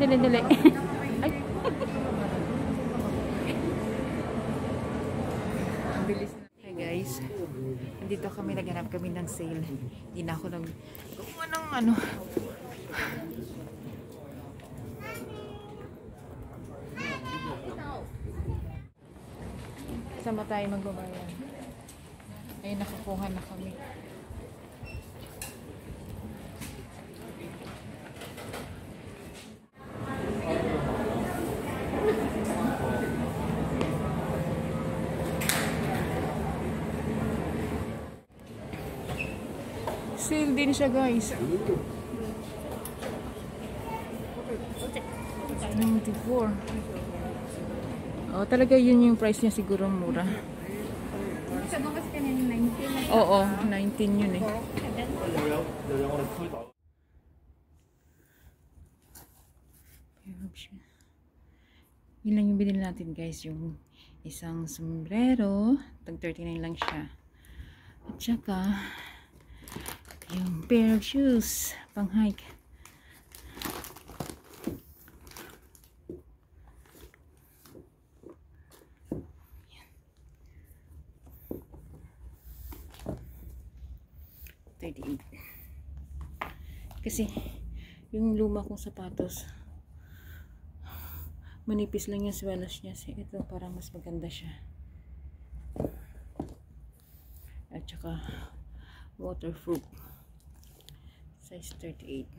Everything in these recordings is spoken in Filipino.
Dali, dali. Ay. Ang bilis na. Hey guys. Dito kami naghanap kami ng sale. Hindi na ako nag gumawa ng ano. Sama tayo magbabayan. Ay, nakakuha na kami. Sale din siya guys. 94. Oh, talaga yun yung price niya siguro mura. Kasi kanina 19. Oo, 19 yun eh. Yun lang yung binili natin guys, yung isang sombrero, tag 39 lang siya. At saka, yung pair of shoes, pang hike. Kasi, yung luma kong sapatos, manipis lang yung swelas niya. So, ito, parang mas maganda siya. At saka, waterproof. Size 38.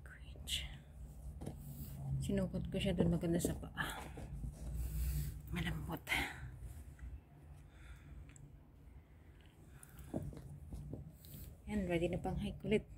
Cringe. Sinukot ko siya doon maganda sa paa. Malambot. Yan, ready na pang hike ulit.